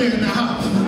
In the house.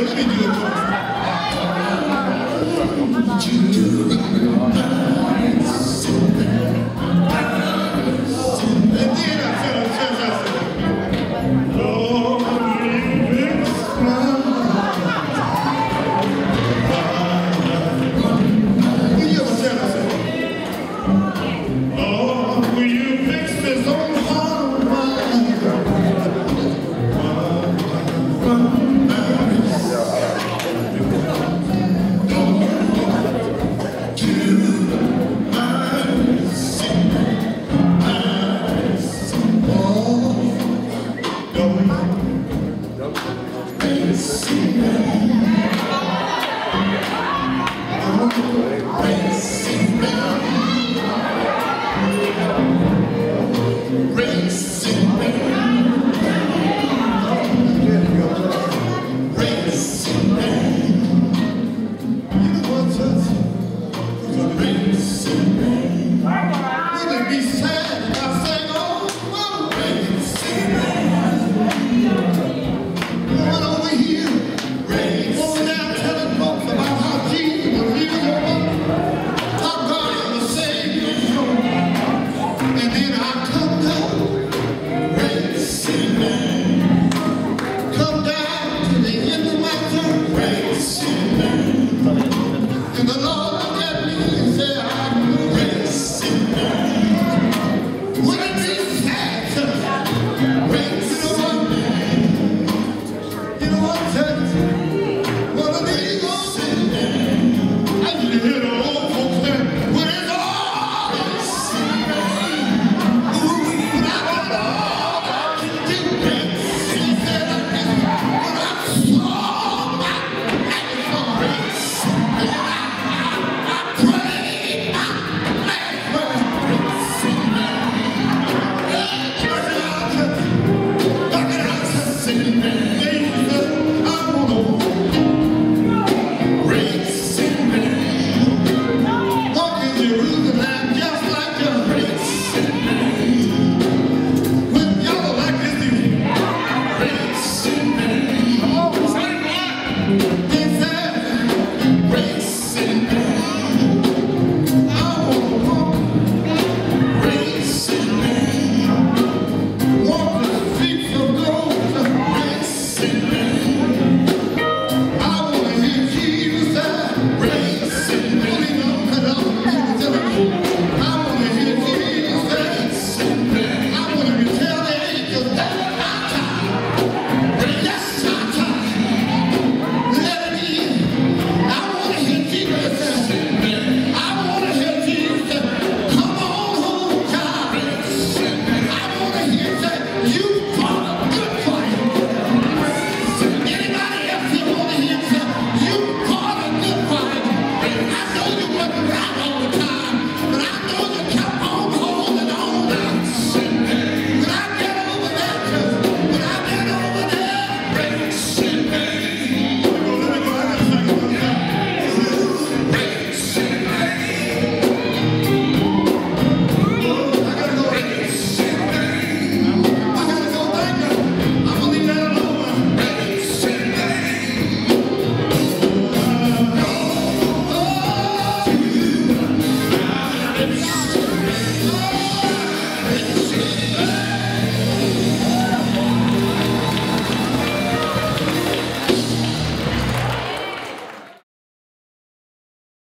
Любите их. Don't